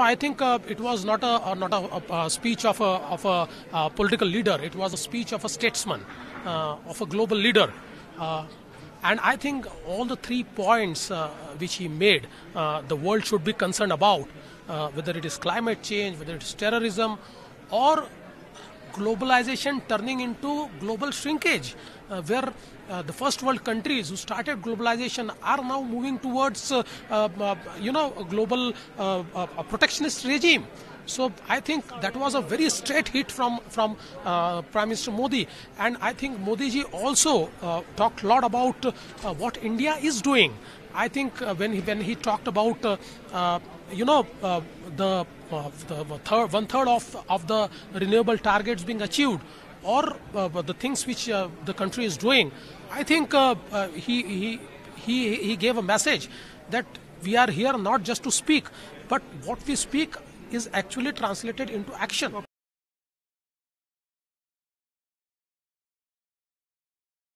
I think uh, it was not a uh, not a, a, speech of a of a uh, political leader. It was a speech of a statesman, uh, of a global leader. Uh, and I think all the three points uh, which he made, the world should be concerned about, whether it is climate change, whether it is terrorism, or globalization turning into global shrinkage, uh, where uh, the first world countries who started globalization are now moving towards, uh, uh, you know, a global uh, a protectionist regime. So I think that was a very straight hit from from uh, Prime Minister Modi, and I think Modi ji also uh, talked a lot about uh, what India is doing. I think when he when he talked about you know the, the third one third of of the renewable targets being achieved, or uh, the things which uh, the country is doing, I think uh, he he he he gave a message that we are here not just to speak, but what we speak is actually translated into action.